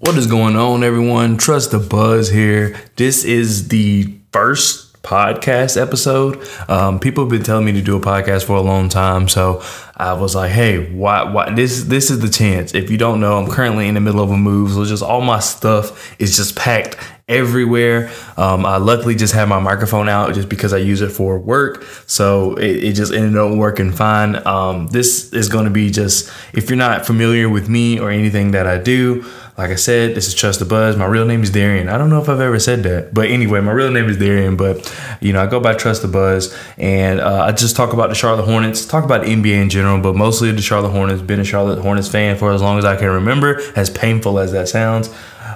What is going on, everyone? Trust the Buzz here. This is the first podcast episode. Um, people have been telling me to do a podcast for a long time, so I was like, "Hey, why? Why? This this is the chance." If you don't know, I'm currently in the middle of a move, so just all my stuff is just packed everywhere. Um, I luckily just have my microphone out just because I use it for work. So it, it just ended up working fine. Um, this is going to be just, if you're not familiar with me or anything that I do, like I said, this is Trust the Buzz. My real name is Darian. I don't know if I've ever said that, but anyway, my real name is Darian. But you know, I go by Trust the Buzz, and uh, I just talk about the Charlotte Hornets, talk about NBA in general, but mostly the Charlotte Hornets. Been a Charlotte Hornets fan for as long as I can remember. As painful as that sounds,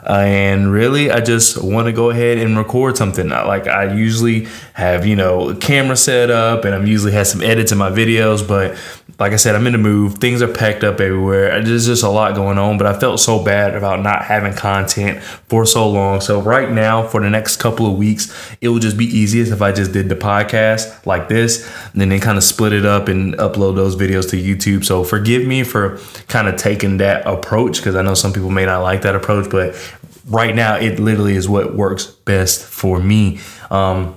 uh, and really, I just want to go ahead and record something. Like I usually have, you know, a camera set up, and I'm usually have some edits in my videos. But like I said, I'm in the move. Things are packed up everywhere. There's just a lot going on. But I felt so bad about not having content for so long. So right now, for the next couple of weeks, it will just be easiest if I just did the podcast like this, and then kind of split it up and upload those videos to YouTube. So forgive me for kind of taking that approach because I know some people may not like that approach, but right now it literally is what works best for me. Um,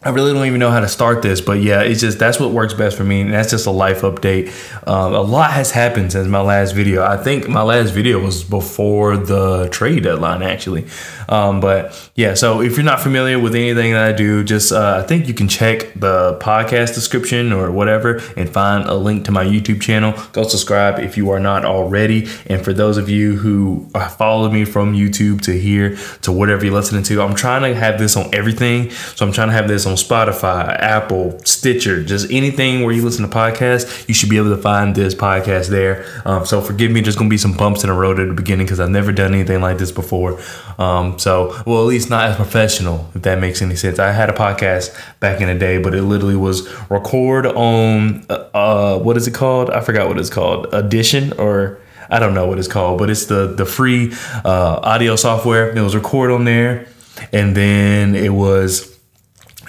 I really don't even know how to start this, but yeah, it's just that's what works best for me, and that's just a life update. Um, a lot has happened since my last video. I think my last video was before the trade deadline, actually. Um, but yeah, so if you're not familiar with anything that I do, just uh, I think you can check the podcast description or whatever and find a link to my YouTube channel. Go subscribe if you are not already. And for those of you who follow me from YouTube to here to whatever you're listening to, I'm trying to have this on everything. So I'm trying to have this on Spotify, Apple, Stitcher, just anything where you listen to podcasts, you should be able to find this podcast there. Um, so forgive me, there's gonna be some bumps in the road at the beginning because I've never done anything like this before. Um, so, well, at least not as professional, if that makes any sense. I had a podcast back in the day, but it literally was record on uh, uh what is it called? I forgot what it's called, Audition or. I don't know what it's called, but it's the the free uh, audio software. It was record on there, and then it was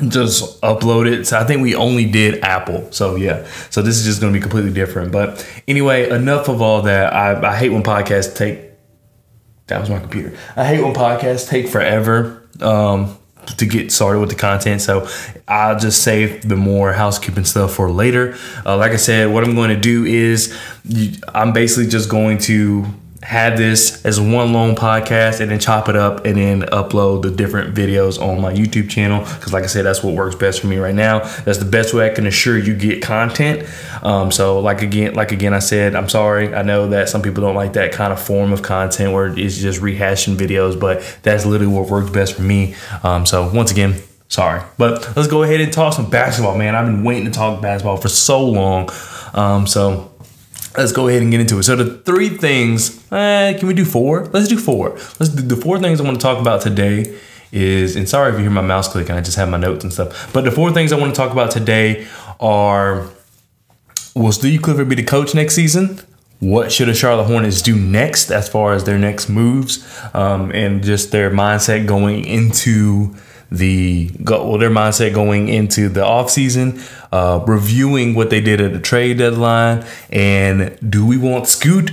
just upload it. So I think we only did Apple. So yeah. So this is just going to be completely different. But anyway, enough of all that. I, I hate when podcasts take. That was my computer. I hate when podcasts take forever um, to get started with the content. So I'll just save the more housekeeping stuff for later. Uh, like I said, what I'm going to do is I'm basically just going to have this as one long podcast and then chop it up and then upload the different videos on my YouTube channel. Because, like I said, that's what works best for me right now. That's the best way I can assure you get content. Um, so, like again, like again, I said, I'm sorry. I know that some people don't like that kind of form of content where it's just rehashing videos, but that's literally what works best for me. Um, so, once again, sorry. But let's go ahead and talk some basketball, man. I've been waiting to talk basketball for so long. Um, so let's go ahead and get into it. So the three things, eh, can we do four? Let's do four. Let's do the four things I want to talk about today is, and sorry if you hear my mouse clicking, I just have my notes and stuff. But the four things I want to talk about today are, will Steve Clifford be the coach next season? What should the Charlotte Hornets do next as far as their next moves um, and just their mindset going into the well their mindset going into the offseason, uh, reviewing what they did at the trade deadline, and do we want Scoot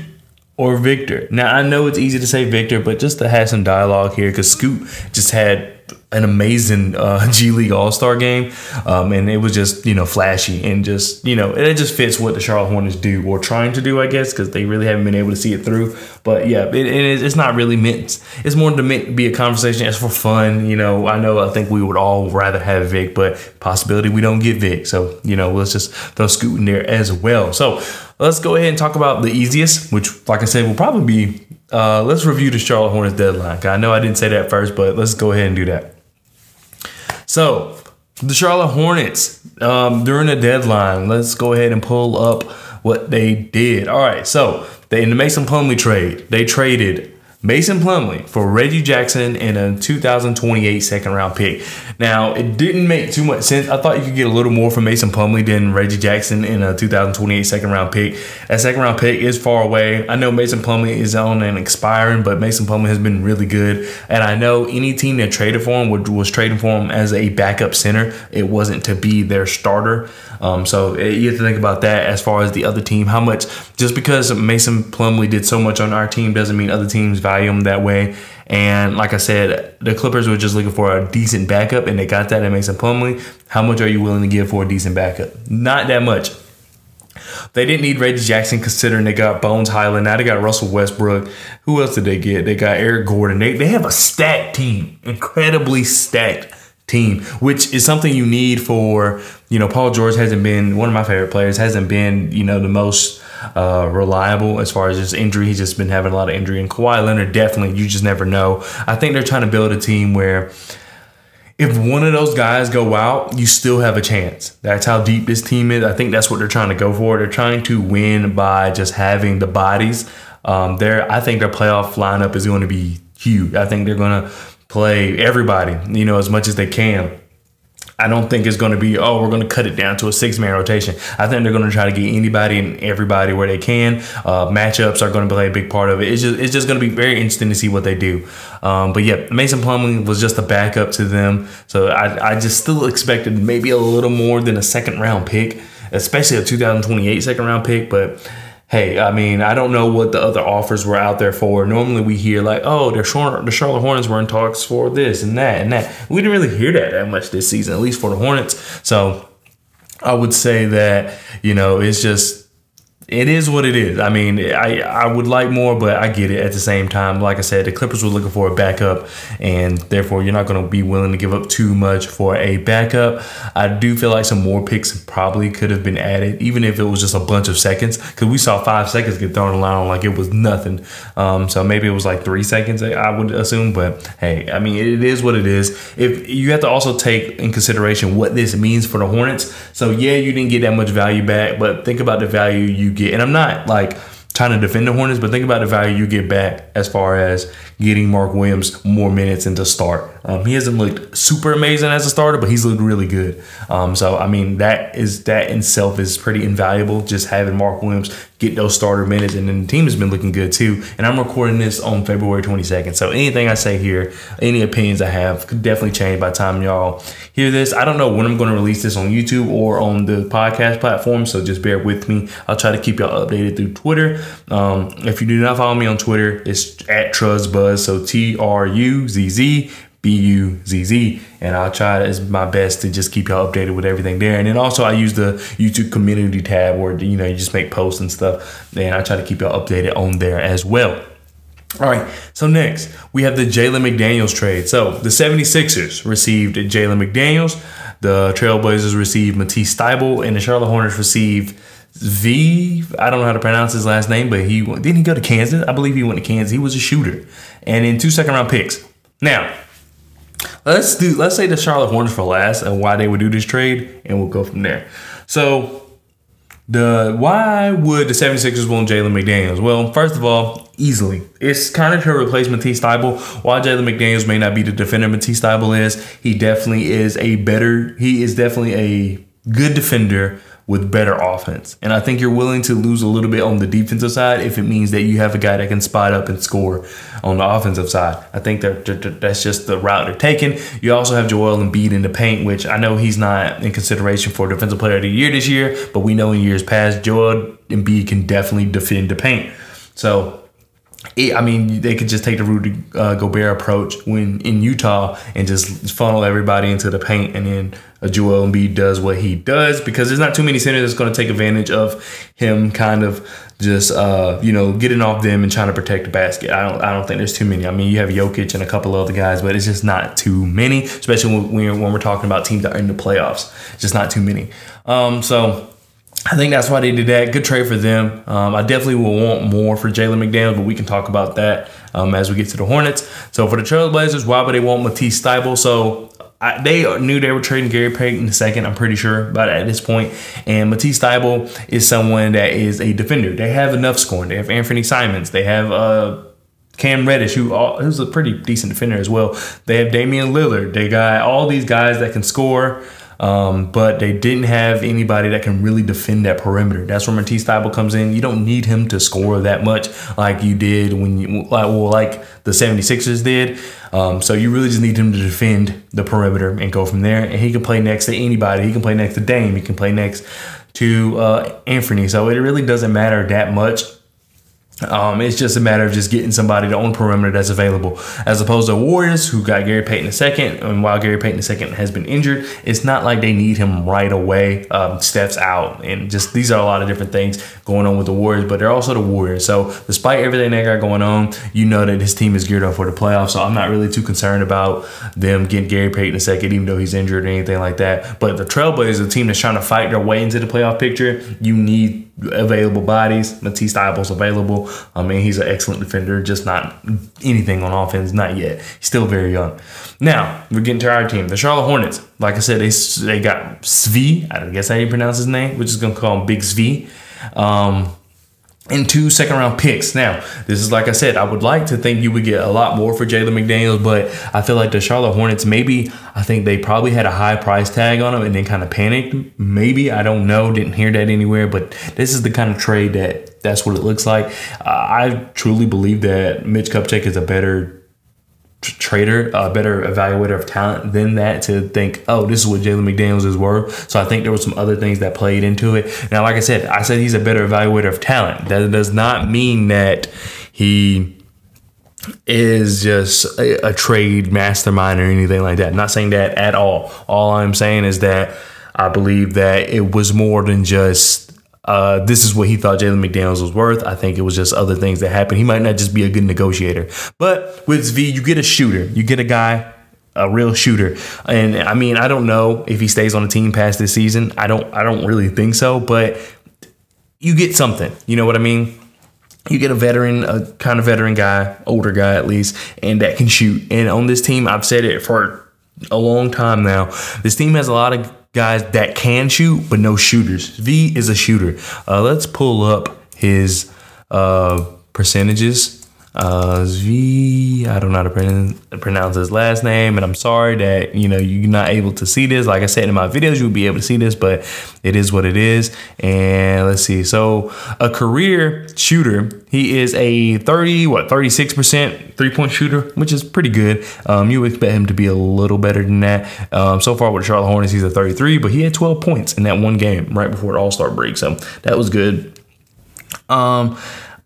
or Victor? Now I know it's easy to say Victor, but just to have some dialogue here, because Scoot just had an amazing uh, G League All Star game, um, and it was just you know flashy and just you know it just fits what the Charlotte Hornets do or trying to do, I guess, because they really haven't been able to see it through. But yeah, it, it, it's not really meant. It's more to be a conversation. It's for fun, you know. I know. I think we would all rather have Vic, but possibility we don't get Vic. So you know, let's just throw Scoot in there as well. So let's go ahead and talk about the easiest, which, like I said, will probably be. Uh, let's review the Charlotte Hornets deadline. I know I didn't say that first, but let's go ahead and do that. So, the Charlotte Hornets, um, during the deadline, let's go ahead and pull up what they did. All right, so they, in the Mason Plumlee trade, they traded Mason Plumlee for Reggie Jackson and a 2028 second round pick. Now, it didn't make too much sense. I thought you could get a little more from Mason Plumlee than Reggie Jackson in a 2028 second round pick. That second round pick is far away. I know Mason Plumlee is on and expiring, but Mason Plumlee has been really good. And I know any team that traded for him was trading for him as a backup center. It wasn't to be their starter. Um, so eh, you have to think about that as far as the other team. How much, just because Mason Plumlee did so much on our team doesn't mean other teams value that way. And like I said, the Clippers were just looking for a decent backup, and they got that in Mason Plumlee. How much are you willing to give for a decent backup? Not that much. They didn't need Reggie Jackson considering they got Bones Hyland. Now they got Russell Westbrook. Who else did they get? They got Eric Gordon. They, they have a stacked team, incredibly stacked team, which is something you need for, you know, Paul George hasn't been one of my favorite players, hasn't been, you know, the most uh, reliable as far as his injury. He's just been having a lot of injury. And Kawhi Leonard, definitely, you just never know. I think they're trying to build a team where if one of those guys go out, you still have a chance. That's how deep this team is. I think that's what they're trying to go for. They're trying to win by just having the bodies. Um, there, I think their playoff lineup is going to be huge. I think they're going to play everybody, you know, as much as they can. I don't think it's going to be, oh, we're going to cut it down to a six man rotation. I think they're going to try to get anybody and everybody where they can. Uh, matchups are going to play a big part of it. It's just, it's just going to be very interesting to see what they do. Um, but yeah, Mason Plumlee was just a backup to them. So I, I just still expected maybe a little more than a second round pick, especially a 2028 second round pick. But hey, I mean, I don't know what the other offers were out there for. Normally we hear like, oh, the Charlotte, Hornets were in talks for this and that and that. We didn't really hear that that much this season, at least for the Hornets. So I would say that, you know, it's just it is what it is. I mean, I I would like more, but I get it at the same time. Like I said, the Clippers were looking for a backup, and therefore you're not going to be willing to give up too much for a backup. I do feel like some more picks probably could have been added, even if it was just a bunch of seconds, because we saw five seconds get thrown around like it was nothing. Um, so maybe it was like three seconds, I would assume. But hey, I mean, it is what it is. If you have to also take in consideration what this means for the Hornets. So yeah, you didn't get that much value back, but think about the value you get. And I'm not like trying to defend the Hornets, but think about the value you get back as far as getting Mark Williams more minutes and to start. Um, he hasn't looked super amazing as a starter, but he's looked really good. Um, so I mean that is that in itself is pretty invaluable. Just having Mark Williams get those starter minutes, and then the team has been looking good too. And I'm recording this on February 22nd, so anything I say here, any opinions I have, could definitely change by time y'all hear this. I don't know when I'm going to release this on YouTube or on the podcast platform, so just bear with me. I'll try to keep y'all updated through Twitter. Um, if you do not follow me on Twitter, it's at Truzzbuzz, so T R U Z Z B U Z Z. And I'll try as my best to just keep y'all updated with everything there. And then also I use the YouTube community tab where you know you just make posts and stuff. And I try to keep y'all updated on there as well. All right, so next we have the Jalen McDaniels trade. So the 76ers received Jalen McDaniels, the Trailblazers received Matisse Thybulle, and the Charlotte Hornets received V. I don't know how to pronounce his last name, but he didn't he go to Kansas? I believe he went to Kansas. He was a shooter, and in two second round picks. Now, let's do let's say the Charlotte Hornets for last and why they would do this trade, and we'll go from there. So the why would the 76ers want Jalen McDaniels? Well, first of all, easily. It's kind of to replace Matisse Thybulle. While Jalen McDaniels may not be the defender Matisse Thybulle is, he definitely is a better, he is definitely a good defender with better offense. And I think you're willing to lose a little bit on the defensive side if it means that you have a guy that can spot up and score on the offensive side. I think that that's just the route they're taking. You also have Joel Embiid in the paint, which I know he's not in consideration for Defensive Player of the Year this year, but we know in years past Joel Embiid can definitely defend the paint. So it, I mean, they could just take the Rudy uh, Gobert approach when in Utah and just funnel everybody into the paint, and then a Joel Embiid does what he does because there's not too many centers that's going to take advantage of him, kind of just uh, you know getting off them and trying to protect the basket. I don't I don't think there's too many. I mean, you have Jokic and a couple other guys, but it's just not too many, especially when we're, when we're talking about teams that are in the playoffs. just not too many. Um, so I think that's why they did that. Good trade for them. Um, I definitely will want more for Jalen McDaniels, but we can talk about that um, as we get to the Hornets. So for the Trailblazers, why would they want Matisse Thybulle? So I, they knew they were trading Gary Payton second, I'm pretty sure, but at this point. And Matisse Thybulle is someone that is a defender. They have enough scoring. They have Anthony Simons. They have uh, Cam Reddish, who who's a pretty decent defender as well. They have Damian Lillard. They got all these guys that can score. Um, but they didn't have anybody that can really defend that perimeter. That's where Matisse Thybulle comes in. You don't need him to score that much like you did when you like well like the 76ers did. Um, so you really just need him to defend the perimeter and go from there. And he can play next to anybody. He can play next to Dame. He can play next to uh, Anthony. So it really doesn't matter that much Um, it's just a matter of just getting somebody to own perimeter that's available, as opposed to Warriors who got Gary Payton II. And while Gary Payton II has been injured, it's not like they need him right away. Um, Steph's out, and just these are a lot of different things going on with the Warriors, but they're also the Warriors. So despite everything they got going on, you know that his team is geared up for the playoffs. So I'm not really too concerned about them getting Gary Payton II, even though he's injured or anything like that. But the Trailblazers, a team that's trying to fight their way into the playoff picture, you need available bodies. Matisse Thybulle's available. I mean, he's an excellent defender, just not anything on offense, not yet. He's still very young. Now, we're getting to our team. The Charlotte Hornets, like I said, they, they got Svi, I don't guess how you pronounce his name. We're just going to call him Big Svi. Um, and two second round picks. Now, this is like I said, I would like to think you would get a lot more for Jalen McDaniels, but I feel like the Charlotte Hornets, maybe I think they probably had a high price tag on them and then kind of panicked. Maybe I don't know, didn't hear that anywhere, but this is the kind of trade that that's what it looks like. Uh, I truly believe that Mitch Kupchak is a better trader, a better evaluator of talent than that to think, oh, this is what Jalen McDaniels is worth. So I think there were some other things that played into it. Now, like I said, I said he's a better evaluator of talent. That does not mean that he is just a, a trade mastermind or anything like that. I'm not saying that at all. All I'm saying is that I believe that it was more than just uh, this is what he thought Jalen McDaniels was worth. I think it was just other things that happened. He might not just be a good negotiator, but with V, you get a shooter. You get a guy, a real shooter. And I mean, I don't know if he stays on the team past this season. I don't. I don't really think so. But you get something. You know what I mean? You get a veteran, a kind of veteran guy, older guy at least, and that can shoot. And on this team, I've said it for a long time now. This team has a lot of guys that can shoot, but no shooters. V is a shooter. Uh, let's pull up his uh, percentages. Uh, Zvi, I don't know how to pronounce his last name, and I'm sorry that you know you're not able to see this. Like I said in my videos, you'll be able to see this, but it is what it is. And let's see. So a career shooter, he is a 30, what 36 percent three point shooter, which is pretty good. Um, you would expect him to be a little better than that. Um, so far with Charlotte Hornets, he's a 33, but he had 12 points in that one game right before All Star break, so that was good. Um,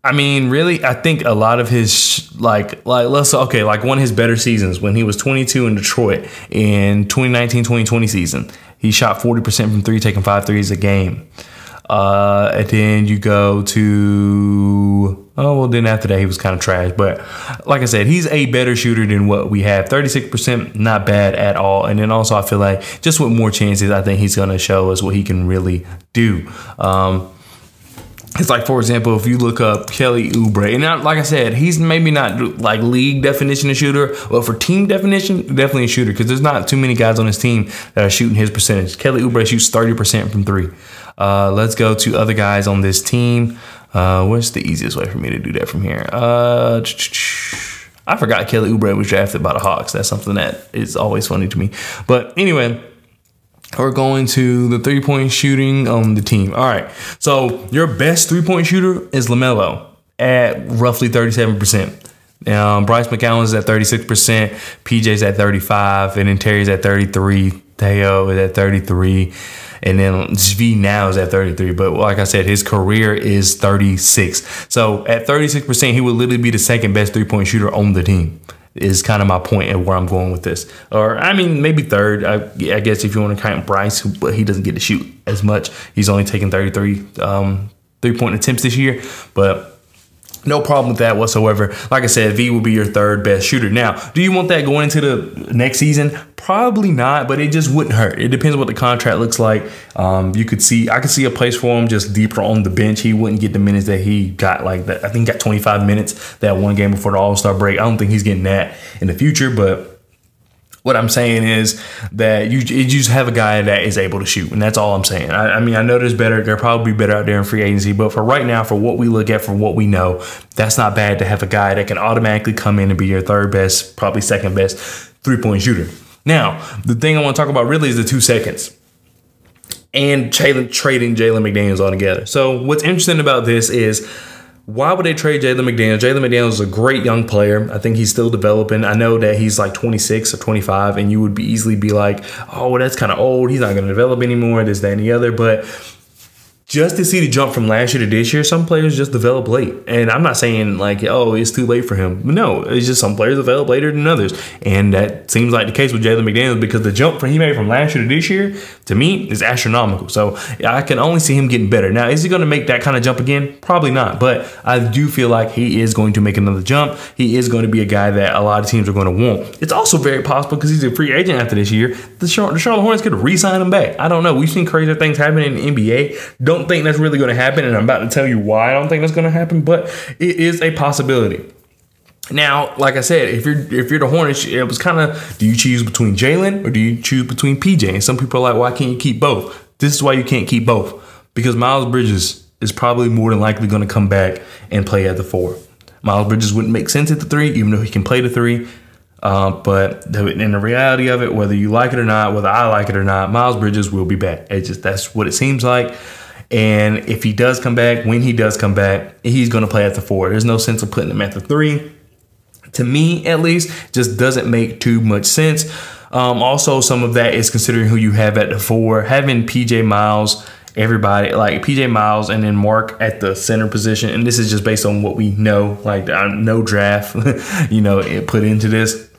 I mean, really, I think a lot of his like like let's okay, like one of his better seasons when he was 22 in Detroit in 2019-2020 season. He shot 40% from 3 taking 5 threes a game. Uh, and then you go to oh well then after that he was kind of trash but like i said he's a better shooter than what we have 36% not bad at all and then also i feel like just with more chances i think he's going to show us what he can really do um, it's like, for example, if you look up Kelly Oubre, and like I said, he's maybe not like league definition of shooter, but for team definition, definitely a shooter because there's not too many guys on his team that are shooting his percentage. Kelly Oubre shoots 30% from three. Uh, let's go to other guys on this team. Uh, what's the easiest way for me to do that from here? Uh, I forgot Kelly Oubre was drafted by the Hawks. That's something that is always funny to me. But anyway, we're going to the three point shooting on the team. All right. So your best three point shooter is LaMelo at roughly 37%. Um, Bryce McCallum's at 36%, PJ's at 35, and then Terry's at 33, Theo is at 33, and then Zvi now is at 33. But like I said, his career is 36. So at 36%, he would literally be the second best three point shooter on the team is kind of my point and where I'm going with this. Or I mean, maybe third. I, I guess if you want to count Bryce, but he doesn't get to shoot as much. He's only taking 33 um, three point attempts this year, but no problem with that whatsoever. Like I said, V will be your third best shooter. Now, do you want that going into the next season? Probably not, but it just wouldn't hurt. It depends what the contract looks like. Um, you could see, I could see a place for him just deeper on the bench. He wouldn't get the minutes that he got. Like that, I think got 25 minutes that one game before the All Star break. I don't think he's getting that in the future, but what I'm saying is that you, you just have a guy that is able to shoot, and that's all I'm saying. I, I mean, I know there's better. They're probably be better out there in free agency, but for right now, for what we look at, for what we know, that's not bad to have a guy that can automatically come in and be your third best, probably second best three point shooter. Now, the thing I want to talk about really is the two seconds and trading Jalen McDaniels altogether. So, what's interesting about this is why would they trade Jalen McDaniels? Jalen McDaniels is a great young player. I think he's still developing. I know that he's like 26 or 25, and you would be easily be like, oh, that's kind of old. He's not going to develop anymore, this, that, and the other. But just to see the jump from last year to this year, some players just develop late. And I'm not saying like, oh, it's too late for him. No, it's just some players develop later than others. And that seems like the case with Jalen McDaniels because the jump he made from last year to this year, to me, is astronomical. So I can only see him getting better. Now, is he going to make that kind of jump again? Probably not. But I do feel like he is going to make another jump. He is going to be a guy that a lot of teams are going to want. It's also very possible because he's a free agent after this year. The Charlotte Hornets could re-sign him back. I don't know. We've seen crazier things happen in the NBA. Don't think that's really going to happen, and I'm about to tell you why I don't think that's going to happen, but it is a possibility. Now, like I said, if you're if you're the Hornets, it was kind of do you choose between Jalen or do you choose between PJ? And some people are like, why can't you keep both? This is why you can't keep both because Miles Bridges is probably more than likely going to come back and play at the four. Miles Bridges wouldn't make sense at the three, even though he can play the three. Uh, but in the reality of it, whether you like it or not, whether I like it or not, Miles Bridges will be back. It just that's what it seems like. And if he does come back, when he does come back, he's going to play at the four. There's no sense of putting him at the three. To me, at least, just doesn't make too much sense. Um, also, some of that is considering who you have at the four. Having PJ Miles, everybody like PJ Miles, and then Mark at the center position. And this is just based on what we know, like no draft, you know, put into this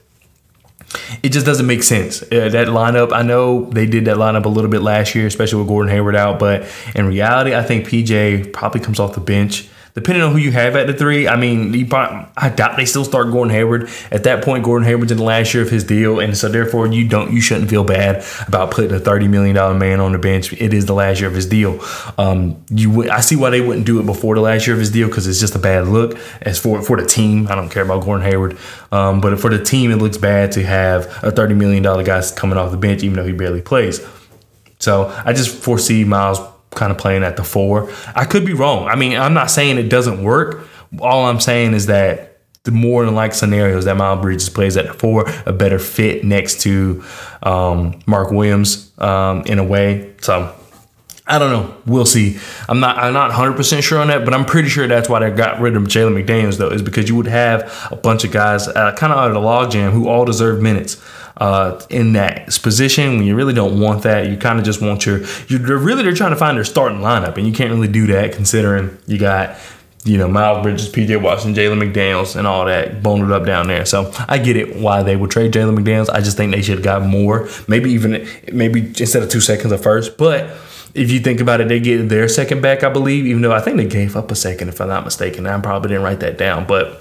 it just doesn't make sense. Uh, that lineup, I know they did that lineup a little bit last year, especially with Gordon Hayward out, but in reality, I think PJ probably comes off the bench depending on who you have at the three, I mean, probably, I doubt they still start Gordon Hayward. At that point, Gordon Hayward's in the last year of his deal, and so therefore you don't you shouldn't feel bad about putting a thirty million dollar man on the bench. It is the last year of his deal. Um, you I see why they wouldn't do it before the last year of his deal because it's just a bad look. As for for the team, I don't care about Gordon Hayward, um, but for the team, it looks bad to have a thirty million dollar guy coming off the bench even though he barely plays. So I just foresee Miles kind of playing at the four. I could be wrong. I mean, I'm not saying it doesn't work. All I'm saying is that the more than like scenarios that Miles Bridges plays at the four, a better fit next to um, Mark Williams um, in a way. So I don't know. We'll see. I'm not. I'm not 100 percent sure on that, but I'm pretty sure that's why they got rid of Jalen McDaniels though, is because you would have a bunch of guys uh, kind of out of the logjam who all deserve minutes uh, in that position when you really don't want that. You kind of just want your, you're really, they're trying to find their starting lineup, and you can't really do that considering you got, you know, Miles Bridges, PJ Washington, Jalen McDaniels, and all that boned up down there. So I get it why they would trade Jalen McDaniels. I just think they should have got more, maybe even, maybe instead of two seconds at first, but if you think about it, they get their second back, I believe, even though I think they gave up a second, if I'm not mistaken. I probably didn't write that down, but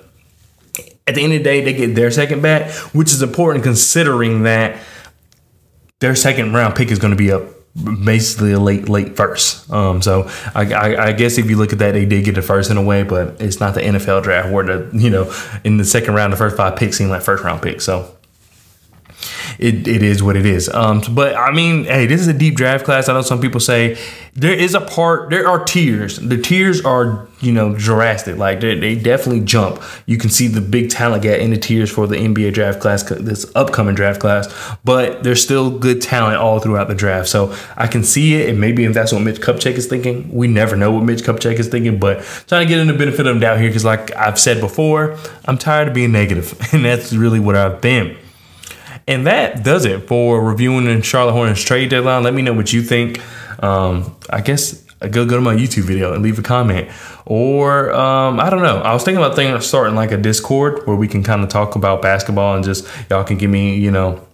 at the end of the day, they get their second back, which is important considering that their second round pick is going to be a basically a late late first. Um, so I, I, I, guess if you look at that, they did get the first in a way, but it's not the NFL draft where the you know in the second round the first five picks seem like first round picks. So it, it is what it is. Um, but I mean, hey, this is a deep draft class. I know some people say there is a part, there are tiers. The tiers are, you know, drastic. Like they definitely jump. You can see the big talent gap in the tiers for the NBA draft class, this upcoming draft class. But there's still good talent all throughout the draft. So I can see it, and maybe if that's what Mitch Kupchak is thinking, we never know what Mitch Kupchak is thinking. But trying to get in the benefit of the doubt here, because like I've said before, I'm tired of being negative, and that's really what I've been. And that does it for reviewing the Charlotte Hornets trade deadline. Let me know what you think. Um, I guess go go to my YouTube video and leave a comment. Or um, I don't know. I was thinking about starting like a Discord where we can kind of talk about basketball and just y'all can give me you know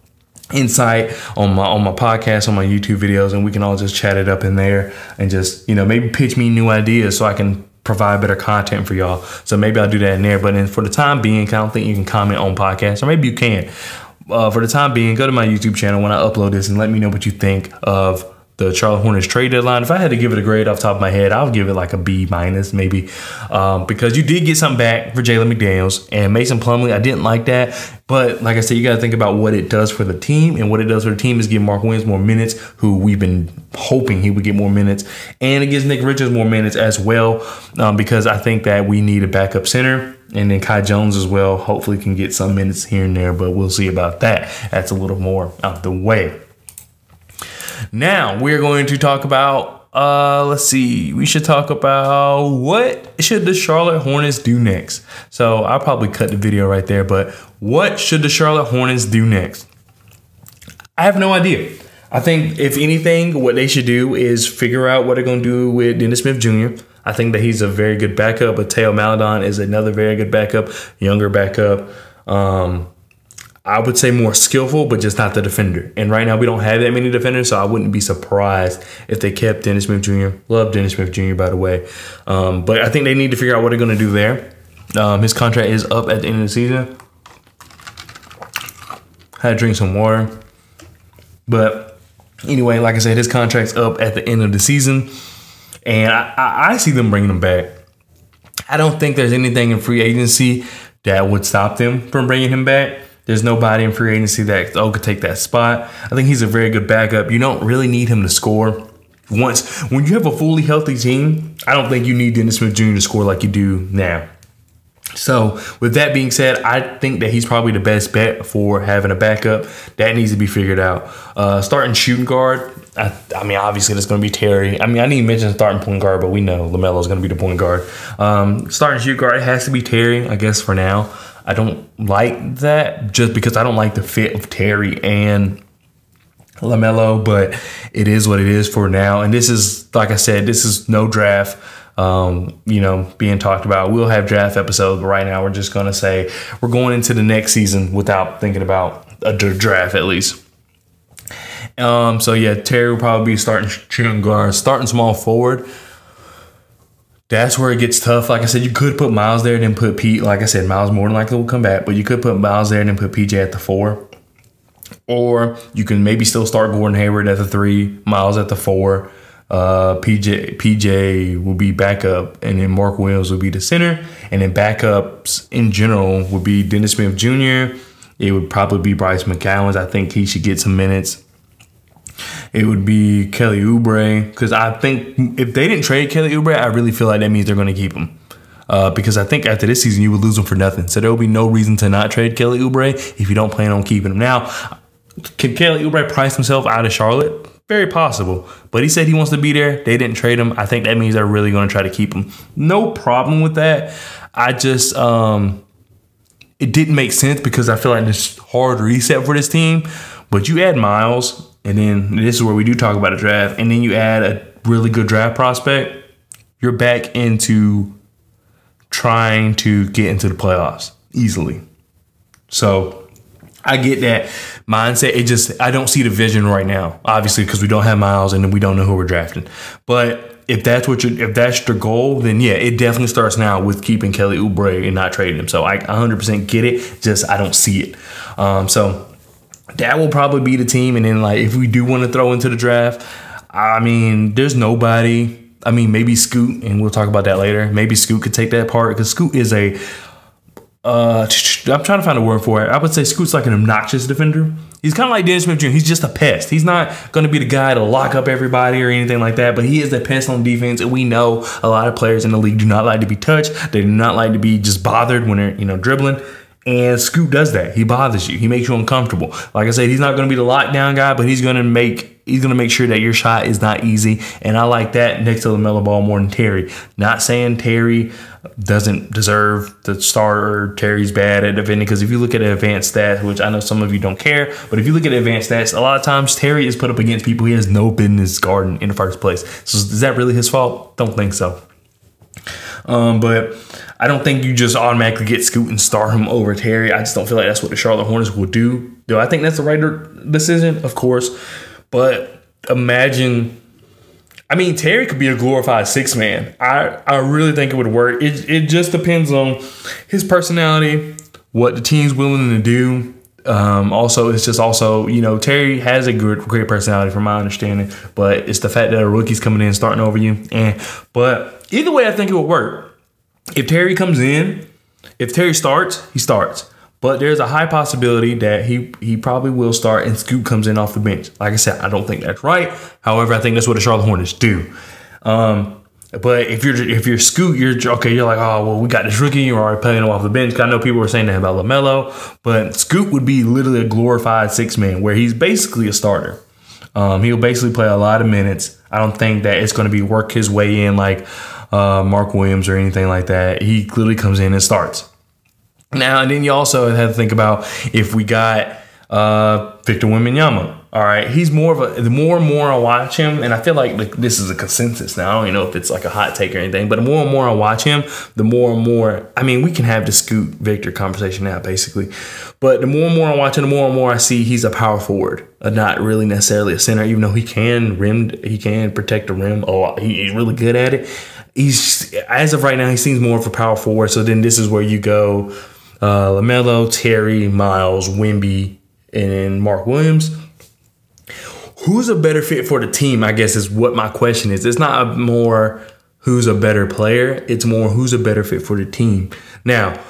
insight on my on my podcast on my YouTube videos and we can all just chat it up in there and just you know maybe pitch me new ideas so I can provide better content for y'all. So maybe I'll do that in there. But then for the time being, I don't think you can comment on podcasts, or maybe you can uh, for the time being, go to my YouTube channel when I upload this and let me know what you think of the Charlotte Hornets trade deadline. If I had to give it a grade off top of my head, I would give it like a B minus maybe, um, because you did get something back for Jalen McDaniels and Mason Plumlee. I didn't like that, but like I said, you got to think about what it does for the team, and what it does for the team is give Mark Williams more minutes, who we've been hoping he would get more minutes, and it gives Nick Richards more minutes as well, um, because I think that we need a backup center. And then Kai Jones as well, hopefully can get some minutes here and there, but we'll see about that. That's a little more out the way. Now we're going to talk about uh let's see. We should talk about what should the Charlotte Hornets do next. So I'll probably cut the video right there, but what should the Charlotte Hornets do next? I have no idea. I think if anything, what they should do is figure out what they're going to do with Dennis Smith Jr. I think that he's a very good backup, but Theo Maledon is another very good backup, younger backup. Um, I would say more skillful, but just not the defender. And right now we don't have that many defenders, so I wouldn't be surprised if they kept Dennis Smith Jr. Love Dennis Smith Jr. by the way, um, but I think they need to figure out what they're going to do there. Um, his contract is up at the end of the season. Had to drink some water, but anyway, like I said, his contract's up at the end of the season, and I, I, see them bringing him back. I don't think there's anything in free agency that would stop them from bringing him back. There's nobody in free agency that oh, could take that spot. I think he's a very good backup. You don't really need him to score. Once when you have a fully healthy team, I don't think you need Dennis Smith Jr. to score like you do now. So, with that being said, I think that he's probably the best bet for having a backup. That needs to be figured out. Uh, starting shooting guard, I, I mean, obviously, that's going to be Terry. I mean, I didn't mention starting point guard, but we know LaMelo is going to be the point guard. Um, starting shooting guard, has to be Terry, I guess, for now. I don't like that just because I don't like the fit of Terry and LaMelo, but it is what it is for now. And this is, like I said, this is no draft. Um, you know, being talked about. We'll have draft episodes, but right now we're just gonna say we're going into the next season without thinking about a draft at least. Um, so yeah, Terry will probably be starting shooting guard, starting small forward that's where it gets tough. Like I said, you could put Miles there and then put Pete. Like I said, Miles more than likely will come back, but you could put Miles there and then put PJ at the four. Or you can maybe still start Gordon Hayward at the three, Miles at the four. Uh, PJ PJ will be backup, and then Mark Williams will be the center, and then backups in general would be Dennis Smith Jr. It would probably be Bryce McGowens. I think he should get some minutes it would be Kelly Oubre because I think if they didn't trade Kelly Oubre, I really feel like that means they're going to keep him. Uh, because I think after this season you would lose him for nothing. So there will be no reason to not trade Kelly Oubre if you don't plan on keeping him. Now, can Kelly Oubre price himself out of Charlotte? Very possible. But he said he wants to be there. They didn't trade him. I think that means they're really going to try to keep him. No problem with that. I just um, it didn't make sense because I feel like this hard reset for this team. But you add Miles, and then this is where we do talk about a draft, and then you add a really good draft prospect, you're back into trying to get into the playoffs easily. So I get that mindset. It just I don't see the vision right now, obviously, because we don't have Miles and we don't know who we're drafting. But if that's what you if that's your goal, then yeah, it definitely starts now with keeping Kelly Oubre and not trading him. So I 100% get it. Just I don't see it. Um, so that will probably be the team. And then like if we do want to throw into the draft, I mean, there's nobody. I mean, maybe Scoot, and we'll talk about that later. Maybe Scoot could take that part because Scoot is a. Uh, I'm trying to find a word for it. I would say Scoot's like an obnoxious defender. He's kind of like Dennis Smith Jr. He's just a pest. He's not going to be the guy to lock up everybody or anything like that, but he is a pest on defense. And we know a lot of players in the league do not like to be touched. They do not like to be just bothered when they're, you know, dribbling. And Scoot does that. He bothers you. He makes you uncomfortable. Like I said, he's not going to be the lockdown guy, but he's going to make he's going to make sure that your shot is not easy. And I like that next to LaMelo Ball more than Terry. Not saying Terry doesn't deserve the starter. Terry's bad at defending because if you look at advanced stats, which I know some of you don't care, but if you look at advanced stats, a lot of times Terry is put up against people he has no business guarding in the first place. So is that really his fault? Don't think so. Um, but I don't think you just automatically get Scoot and start him over Terry. I just don't feel like that's what the Charlotte Hornets will do. Do I think that's the right decision? Of course. But imagine I mean, Terry could be a glorified six man. I, I really think it would work. It, it just depends on his personality, what the team's willing to do. Um, also, it's just also, you know, Terry has a good, great personality from my understanding, but it's the fact that a rookie's coming in starting over you. And but either way, I think it would work if Terry comes in, if Terry starts, he starts. But there's a high possibility that he he probably will start and Scoot comes in off the bench. Like I said, I don't think that's right. However, I think that's what the Charlotte Hornets do. Um, but if you're if you're Scoot, you're okay. You're like, oh well, we got this rookie. You're already playing him off the bench. I know people were saying that about LaMelo, but Scoot would be literally a glorified six man, where he's basically a starter. Um, he'll basically play a lot of minutes. I don't think that it's going to be work his way in like uh, Mark Williams or anything like that. He clearly comes in and starts. Now, and then you also have to think about if we got uh, Victor Wembanyama. All right, he's more of a. The more and more I watch him, and I feel like, this is a consensus now. I don't even know if it's like a hot take or anything, but the more and more I watch him, the more and more. I mean, we can have the Scoot Victor conversation now, basically. But the more and more I watch him, the more and more I see he's a power forward, not really necessarily a center. Even though he can rim, he can protect the rim. Oh, he, he's really good at it. He's as of right now, he seems more of a power forward. So then this is where you go: uh, Lamelo, Terry, Miles, Wimby, and Mark Williams who's a better fit for the team, I guess is what my question is. It's not a more who's a better player, it's more who's a better fit for the team. Now,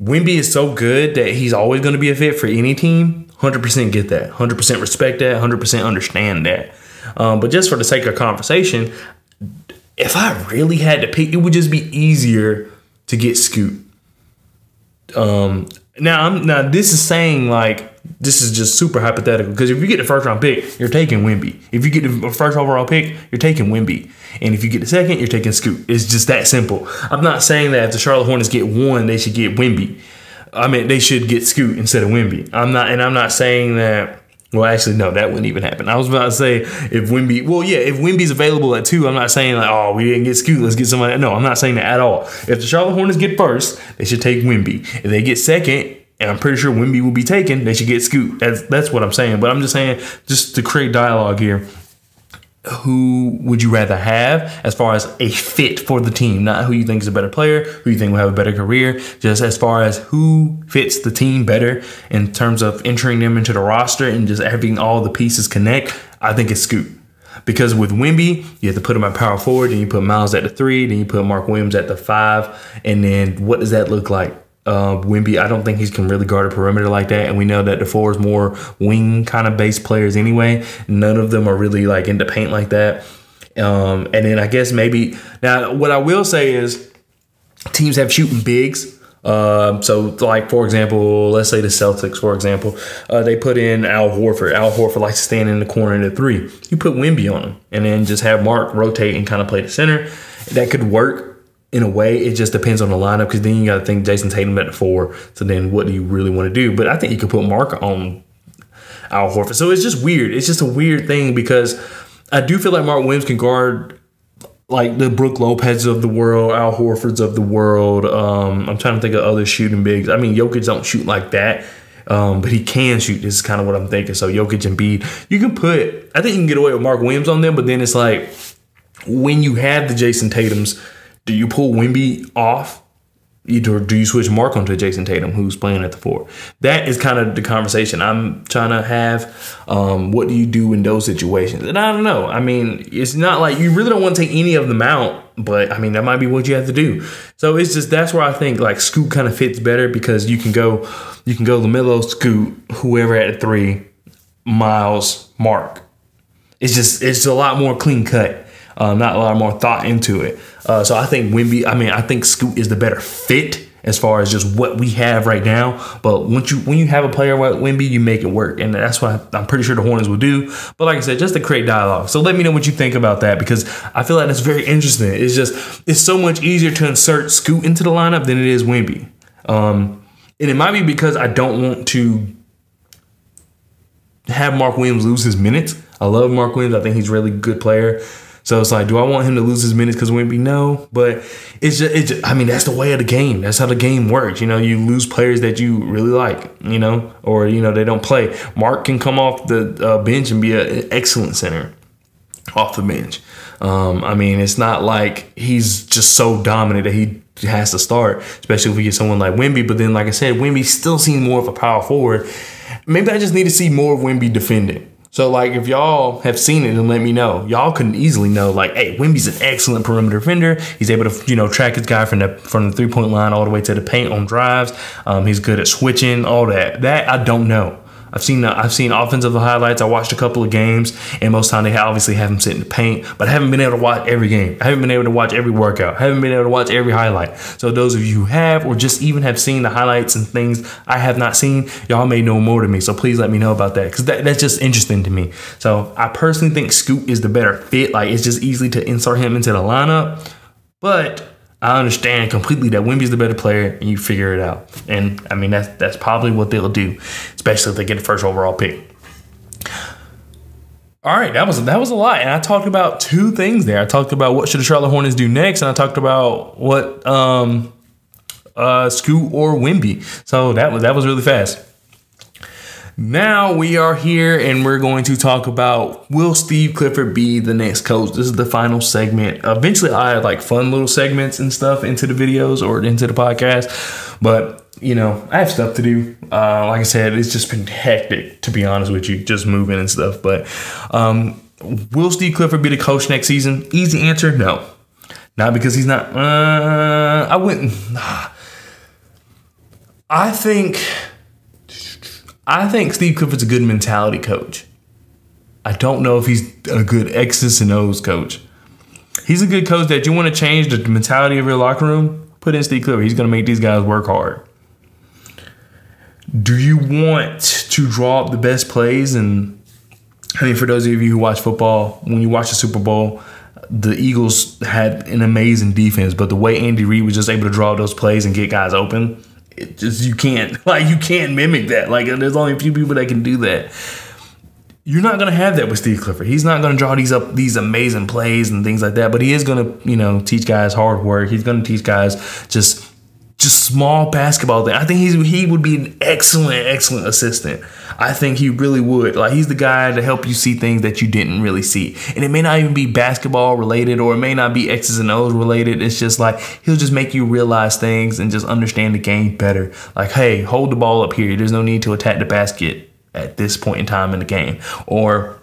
Wimby is so good that he's always going to be a fit for any team. 100% get that. 100% respect that. 100% understand that. Um, but just for the sake of conversation, if I really had to pick, it would just be easier to get Scoot. Um, now, I'm now this is saying like this is just super hypothetical because if you get the first round pick, you're taking Wemby. If you get the first overall pick, you're taking Wemby. And if you get the second, you're taking Scoot. It's just that simple. I'm not saying that if the Charlotte Hornets get one, they should get Wemby. I mean, they should get Scoot instead of Wemby. I'm not, and I'm not saying that. Well, actually, no, that wouldn't even happen. I was about to say if Wimby, well, yeah, if Wimby's available at two, I'm not saying like, oh, we didn't get Scoot, let's get somebody. No, I'm not saying that at all. If the Charlotte Hornets get first, they should take Wimby. If they get second, and I'm pretty sure Wimby will be taken, they should get Scoot. That's that's what I'm saying. But I'm just saying, just to create dialogue here. Who would you rather have as far as a fit for the team? Not who you think is a better player, who you think will have a better career, just as far as who fits the team better in terms of entering them into the roster and just having all the pieces connect. I think it's Scoot. Because with Wimby, you have to put him at power forward, then you put Miles at the three, then you put Mark Williams at the five, and then what does that look like? Uh, Wemby, I don't think he can really guard a perimeter like that. And we know that the four is more wing kind of base players anyway. None of them are really like into paint like that. Um, and then I guess maybe now what I will say is teams have shooting bigs. Uh, so, like for example, let's say the Celtics, for example, uh, they put in Al Horford. Al Horford likes to stand in the corner in the three. You put Wimby on him, and then just have Mark rotate and kind of play the center. That could work in a way, it just depends on the lineup because then you got to think Jayson Tatum at the four. So then, what do you really want to do? But I think you could put Mark on Al Horford. So it's just weird. It's just a weird thing because I do feel like Mark Williams can guard like the Brook Lopez of the world, Al Horfords of the world. Um, I'm trying to think of other shooting bigs. I mean, Jokic don't shoot like that. Um, but he can shoot. This is kind of what I'm thinking. So Jokic and Embiid, you can put. I think you can get away with Mark Williams on them, but then it's like when you have the Jayson Tatum's, do you pull Wimby off? Either do you switch Mark onto Jayson Tatum, who's playing at the four? That is kind of the conversation I'm trying to have. Um, what do you do in those situations? And I don't know. I mean, it's not like you really don't want to take any of them out, but I mean that might be what you have to do. So it's just that's where I think like Scoot kind of fits better because you can go, you can go Lamelo, Scoot, whoever at three, Miles, Mark. It's just it's a lot more clean cut. Uh, not a lot more thought into it. Uh, so I think Wemby, I mean, I think Scoot is the better fit as far as just what we have right now. But once you when you have a player like Wemby, you make it work, and that's what I'm pretty sure the Hornets will do. But like I said, just to create dialogue. So let me know what you think about that because I feel like that's very interesting. It's just it's so much easier to insert Scoot into the lineup than it is Wemby. Um, and it might be because I don't want to have Mark Williams lose his minutes. I love Mark Williams. I think he's a really good player. So it's like, do I want him to lose his minutes because Wemby? No, but it's just, it's just, I mean, that's the way of the game. That's how the game works. You know, you lose players that you really like, you know, or, you know, they don't play. Mark can come off the uh, bench and be an excellent center off the bench. Um, I mean, it's not like he's just so dominant that he has to start, especially if we get someone like Wimby. But then, like I said, Wimby still seems more of a power forward. Maybe I just need to see more of Wimby defending. So like if y'all have seen it and let me know, y'all can easily know like, hey, Wimby's an excellent perimeter defender. He's able to you know track his guy from the from the three point line all the way to the paint on drives. Um, he's good at switching, all that. That I don't know. I've seen I've seen offensive highlights. I watched a couple of games, and most time they obviously have him sit in the paint, but I haven't been able to watch every game. I haven't been able to watch every workout. I haven't been able to watch every highlight. So those of you who have, or just even have seen the highlights and things I have not seen, y'all may know more than me. So please let me know about that because that, that's just interesting to me. So I personally think Scoot is the better fit. Like it's just easy to insert him into the lineup, but I understand completely that Wemby's the better player and you figure it out. And I mean that's that's probably what they'll do, especially if they get the first overall pick. All right, that was that was a lot, and I talked about two things there. I talked about what should the Charlotte Hornets do next, and I talked about what um, uh, Scoot or Wimby. So that was that was really fast. Now we are here and we're going to talk about will Steve Clifford be the next coach? This is the final segment. Eventually, I had like fun little segments and stuff into the videos or into the podcast, but you know, I have stuff to do. Uh, like I said, it's just been hectic to be honest with you, just moving and stuff. But um, will Steve Clifford be the coach next season? Easy answer, no. Not because he's not. Uh, I wouldn't. I think I think Steve Clifford's a good mentality coach. I don't know if he's a good X's and O's coach. He's a good coach that you want to change the mentality of your locker room. Put in Steve Clifford. He's going to make these guys work hard. Do you want to draw up the best plays? And I mean, for those of you who watch football, when you watch the Super Bowl, the Eagles had an amazing defense, but the way Andy Reid was just able to draw those plays and get guys open, it just you can't like you can't mimic that. Like there's only a few people that can do that. You're not gonna have that with Steve Clifford. He's not gonna draw these up these amazing plays and things like that. But he is gonna, you know, teach guys hard work. He's gonna teach guys just just small basketball thing. I think he's he would be an excellent, excellent assistant. I think he really would. Like he's the guy to help you see things that you didn't really see. And it may not even be basketball related or it may not be X's and O's related. It's just like he'll just make you realize things and just understand the game better. Like, hey, hold the ball up here. There's no need to attack the basket at this point in time in the game. Or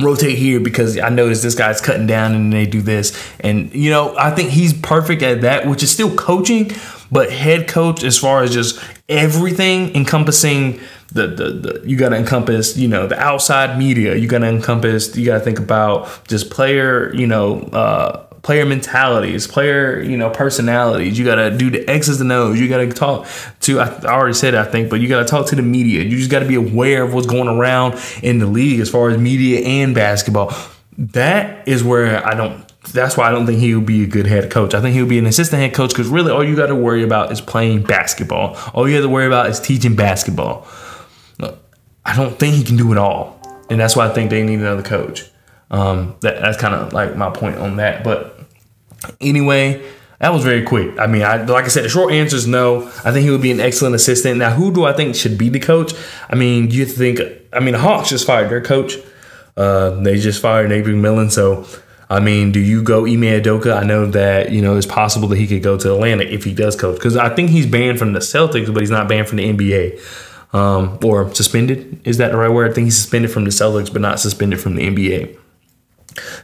rotate here because I noticed this guy's cutting down and they do this. And, you know, I think he's perfect at that, which is still coaching, but head coach as far as just everything encompassing the, the, the you got to encompass you know the outside media. You got to encompass you got to think about just player you know uh, player mentalities player you know personalities. You got to do the x's and o's. You got to talk to I already said I think but you got to talk to the media. You just got to be aware of what's going around in the league as far as media and basketball. That is where I don't that's why I don't think he would be a good head coach. I think he would be an assistant head coach because really all you got to worry about is playing basketball. All you have to worry about is teaching basketball. I don't think he can do it all, and that's why I think they need another coach. Um, that, that's kind of like my point on that. But anyway, that was very quick. I mean, I, like I said, the short answer is no. I think he would be an excellent assistant. Now, who do I think should be the coach? I mean, you think? I mean, the Hawks just fired their coach. Uh, they just fired Nate McMillan, so I mean, do you go Ime Udoka? I know that you know it's possible that he could go to Atlanta if he does coach because I think he's banned from the Celtics, but he's not banned from the NBA um, or suspended. Is that the right word? I think he's suspended from the Celtics, but not suspended from the NBA.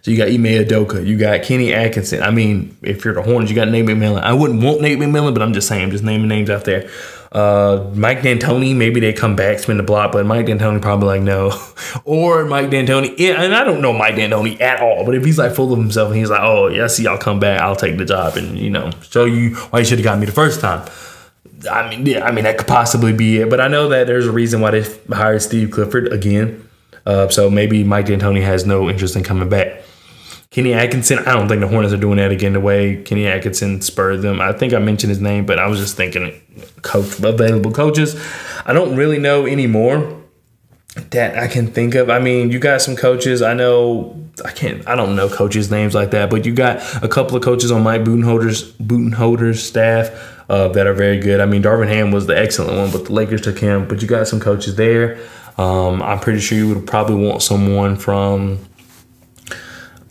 So you got Ime Udoka, you got Kenny Atkinson. I mean, if you're the Hornets, you got Nate McMillan. I wouldn't want Nate McMillan, but I'm just saying, I'm just naming names out there. Uh, Mike D'Antoni, maybe they come back, spin the block, but Mike D'Antoni probably like no. or Mike D'Antoni, and I don't know Mike D'Antoni at all, but if he's like full of himself and he's like, oh, yeah, I see y'all come back, I'll take the job and, you know, show you why you should have got me the first time. I mean, yeah, I mean, that could possibly be it, but I know that there's a reason why they hired Steve Clifford again. Uh, so maybe Mike D'Antoni has no interest in coming back. Kenny Atkinson, I don't think the Hornets are doing that again the way Kenny Atkinson spurred them. I think I mentioned his name, but I was just thinking coach available coaches. I don't really know anymore that I can think of. I mean, you got some coaches. I know I can't. I don't know coaches' names like that, but you got a couple of coaches on Mike Budenholzer's Budenholzer's staff uh, that are very good. I mean, Darvin Ham was the excellent one, but the Lakers took him. But you got some coaches there. Um, I'm pretty sure you would probably want someone from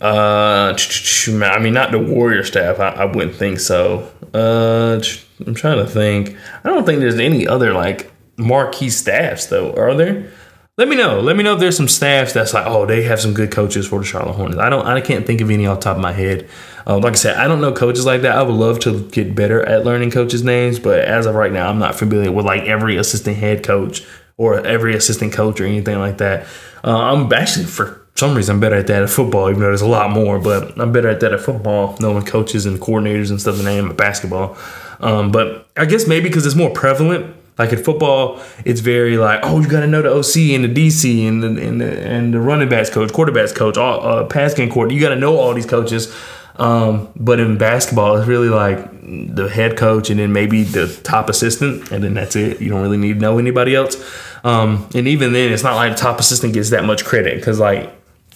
uh, I mean, not the Warrior staff. I, I wouldn't think so. Uh, I'm trying to think. I don't think there's any other like marquee staffs though. Are there? Let me know. Let me know if there's some staffs that's like, oh, they have some good coaches for the Charlotte Hornets. I don't. I can't think of any off top of my head. Uh, like I said, I don't know coaches like that. I would love to get better at learning coaches' names, but as of right now, I'm not familiar with like every assistant head coach or every assistant coach or anything like that. Uh, I'm actually for some reason I'm better at that at football, even though there's a lot more. But I'm better at that at football, knowing coaches and coordinators and stuff than I am at basketball. Um, but I guess maybe because it's more prevalent. Like in football, it's very like, oh, you got to know the OC and the DC and the and the, and the running backs coach, quarterbacks coach, all uh, pass game court. You got to know all these coaches. Um, but in basketball, it's really like the head coach and then maybe the top assistant, and then that's it. You don't really need to know anybody else. Um, and even then, it's not like the top assistant gets that much credit because like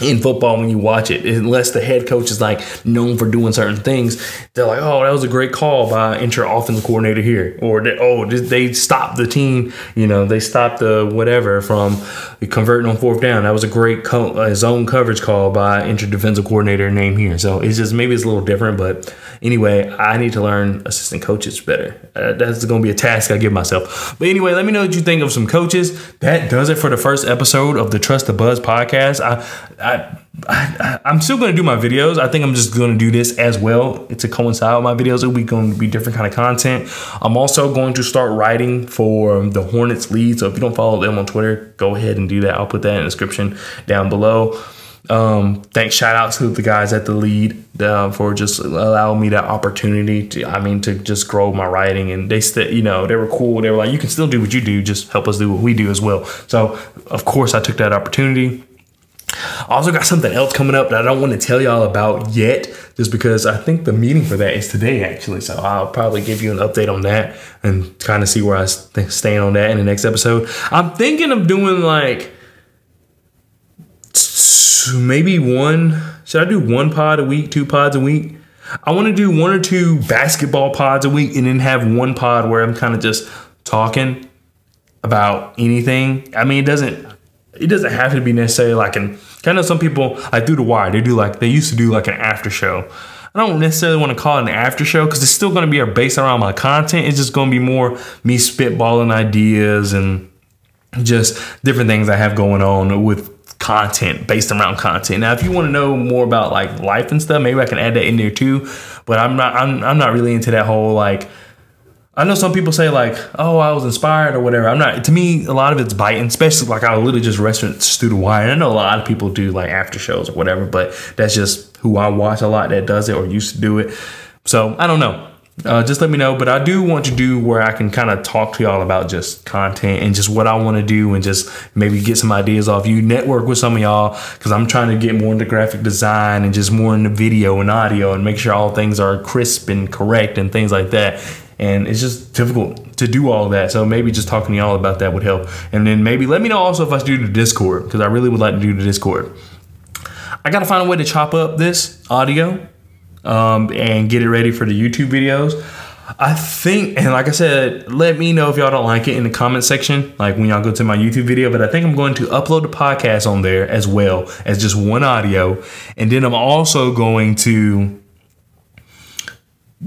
in football when you watch it, unless the head coach is like known for doing certain things, they're like, oh, that was a great call by inter offensive coordinator here, or they, oh, they stopped the team, you know, they stopped the whatever from converting on fourth down. That was a great co- zone coverage call by inter defensive coordinator name here. So it's just maybe it's a little different, but anyway, I need to learn assistant coaches better. Uh, that's going to be a task I give myself. But anyway, let me know what you think of some coaches. That does it for the first episode of the Trust the Buzz podcast. I I, I I'm still going to do my videos. I think I'm just going to do this as well It's to coincide with my videos. It'll be going to be different kind of content. I'm also going to start writing for the Hornets lead. So if you don't follow them on Twitter, go ahead and do that. I'll put that in the description down below. Um, thanks, shout out to the guys at the lead uh, for just allowing me that opportunity to, I mean, to just grow my writing. And they, st- you know, they were cool. They were like, you can still do what you do, just help us do what we do as well. So, of course, I took that opportunity. I also got something else coming up that I don't want to tell y'all about yet, just because I think the meeting for that is today, actually. So I'll probably give you an update on that and kind of see where I stand on that in the next episode. I'm thinking of doing like maybe one. Should I do one pod a week, two pods a week? I want to do one or two basketball pods a week and then have one pod where I'm kind of just talking about anything. I mean, it doesn't it doesn't have to be necessarily like an kind of some people like through the wire they do like they used to do like an after show. I don't necessarily want to call it an after show because it's still going to be a based around my content. It's just going to be more me spitballing ideas and just different things I have going on with content based around content. Now, if you want to know more about like life and stuff, maybe I can add that in there too. But I'm not I'm, I'm not really into that whole like I know some people say like, oh, I was inspired or whatever. I'm not. To me, a lot of it's biting, especially like I literally just restaurant student wire. I know a lot of people do like after shows or whatever, but that's just who I watch a lot that does it or used to do it. So I don't know. Uh, just let me know. But I do want to do where I can kind of talk to y'all about just content and just what I want to do and just maybe get some ideas off you. Network with some of y'all because I'm trying to get more into graphic design and just more into video and audio and make sure all things are crisp and correct and things like that and it's just difficult to do all that. So maybe just talking to y'all about that would help. And then maybe let me know also if I should do the Discord because I really would like to do the Discord. I got to find a way to chop up this audio um, and get it ready for the YouTube videos. I think, and like I said, let me know if y'all don't like it in the comment section, like when y'all go to my YouTube video. But I think I'm going to upload the podcast on there as well as just one audio. And then I'm also going to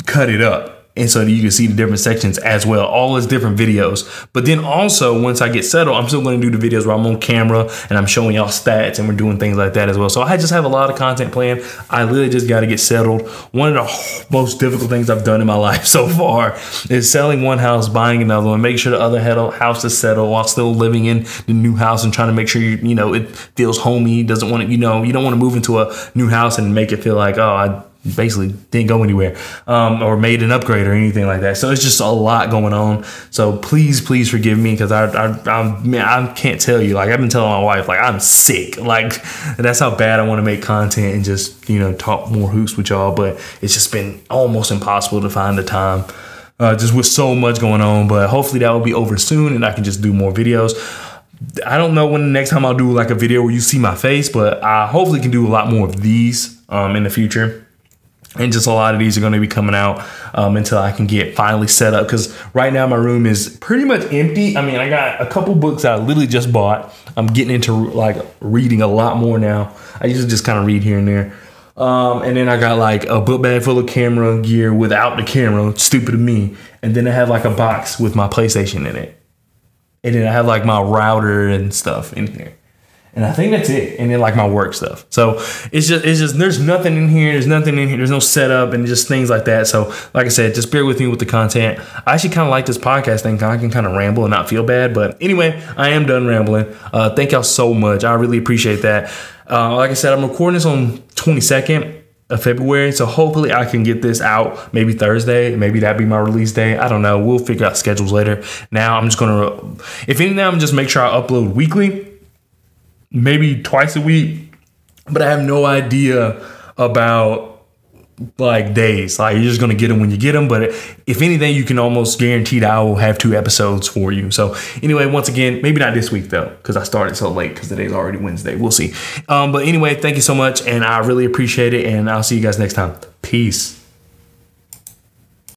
cut it up and so you can see the different sections as well all those different videos. But then also once i get settled i'm still going to do the videos where i'm on camera and i'm showing y'all stats and we're doing things like that as well. So i just have a lot of content planned. I literally just got to get settled. One of the most difficult things i've done in my life so far is selling one house buying another one make sure the other house is settled while still living in the new house and trying to make sure you, you know it feels homey doesn't want to you know you don't want to move into a new house and make it feel like oh i basically didn't go anywhere um, or made an upgrade or anything like that. So it's just a lot going on. So please, please forgive me because I, I, I, man, I can't tell you. Like I've been telling my wife, like I'm sick. Like that's how bad I want to make content and just you know talk more hoops with y'all. But it's just been almost impossible to find the time. Uh, just with so much going on, but hopefully that will be over soon and I can just do more videos. I don't know when the next time I'll do like a video where you see my face, but I hopefully can do a lot more of these um, in the future and just a lot of these are going to be coming out um, until I can get finally set up. Because right now my room is pretty much empty. I mean, I got a couple books I literally just bought. I'm getting into like reading a lot more now. I used to just kind of read here and there. Um, and then I got like a book bag full of camera gear without the camera. Stupid of me. And then I have like a box with my PlayStation in it. And then I have like my router and stuff in here. And I think that's it. And then like my work stuff. So it's just it's just there's nothing in here. There's nothing in here. There's no setup and just things like that. So like I said, just bear with me with the content. I actually kind of like this podcast thing. I can kind of ramble and not feel bad. But anyway, I am done rambling. Uh, thank y'all so much. I really appreciate that. Uh, like I said, I'm recording this on 22nd of February. So hopefully I can get this out maybe Thursday. Maybe that be my release day. I don't know. We'll figure out schedules later. Now I'm just gonna if anything, I'm just make sure I upload weekly maybe twice a week, but I have no idea about like days. Like you're just gonna get them when you get them. But if anything, you can almost guarantee that I will have two episodes for you. So anyway, once again, maybe not this week though, because I started so late because today's already Wednesday. We'll see. Um, but anyway, thank you so much, and I really appreciate it. And I'll see you guys next time. Peace.